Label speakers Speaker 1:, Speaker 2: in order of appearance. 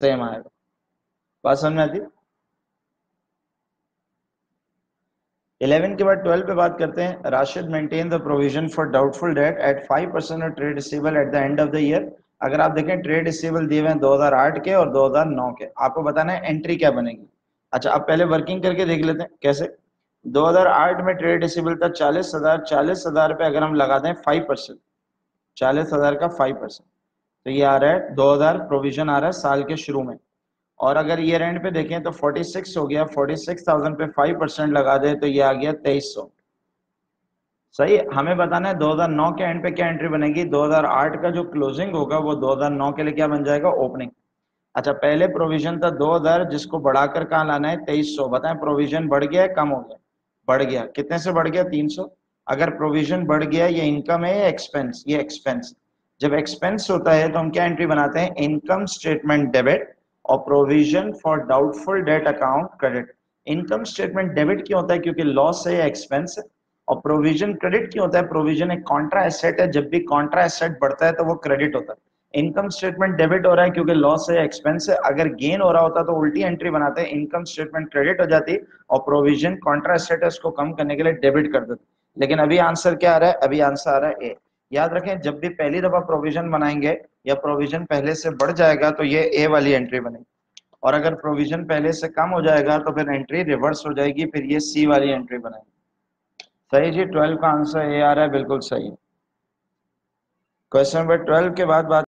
Speaker 1: Same आएगा बात समझ में आती इलेवन के बाद ट्वेल्व पे बात करते हैं। Rashid maintain the provision for doubtful debt at five percent of trade receivable at the end of the year अगर आप देखें ट्रेड रिसीवल दिए हुए हैं 2008 के और 2009 के। आपको बताना है एंट्री क्या बनेगी। अच्छा आप पहले वर्किंग करके देख लेते हैं। कैसे? 2008 में ट्रेड रिसीवल था चालीस हज़ार। चालीस हज़ार पे अगर हम लगा दें फाइव परसेंट चालीस हज़ार का फाइव परसेंट तो ये आ रहा है, दो हज़ार प्रोविज़न आ रहा है साल के शुरू में। और अगर ईयर एंड पे देखें तो फोर्टी सिक्स हो गया फोर्टी सिक्स थाउज़ेंड पे फाइव परसेंट लगा दे तो ये आ गया तेईस सौ। सही, हमें बताना है 2009 के एंड पे क्या एंट्री बनेगी? 2008 का जो क्लोजिंग होगा वो 2009 के लिए क्या बन जाएगा? ओपनिंग अच्छा पहले प्रोविज़न था 2000 जिसको बढ़ाकर कहा लाना है? 2300 बताएँ प्रोविज़न बढ़ गया है कम हो गया? बढ़ गया। कितने से बढ़ गया? 300 अगर प्रोविज़न बढ़ गया, ये इनकम है एक्सपेंस ये एक्सपेंस जब एक्सपेंस होता है तो हम क्या एंट्री बनाते हैं? इनकम स्टेटमेंट डेबिट और provision for doubtful debt account credit income statement debit क्यों होता है? क्योंकि लॉस है एक्सपेंस और प्रोविज़न क्रेडिट क्यों होता है? प्रोविज़न एक कॉन्ट्रा एसेट है। जब भी कॉन्ट्रा एसेट बढ़ता है तो वो क्रेडिट होता है। इनकम स्टेटमेंट डेबिट हो रहा है क्योंकि लॉस है एक्सपेंस है। अगर गेन हो रहा होता तो उल्टी एंट्री बनाते हैं। इनकम स्टेटमेंट क्रेडिट हो जाती और प्रोविज़न कॉन्ट्रा एसेट है, उसको कम करने के लिए डेबिट कर देते लेकिन अभी आंसर क्या आ रहा है? अभी आंसर आ रहा है ए याद रखें, जब भी पहली दफ़ा प्रोविज़न बनाएँगे या प्रोविज़न पहले से बढ़ जाएगा तो ये ए वाली एंट्री बनेगी। और अगर प्रोविज़न पहले से कम हो जाएगा तो फिर एंट्री रिवर्स हो जाएगी, फिर ये सी वाली एंट्री बनाएगी सही जी ट्वेल्व का आंसर ए आ रहा है, बिल्कुल सही। क्वेश्चन नंबर ट्वेल्व के बाद बात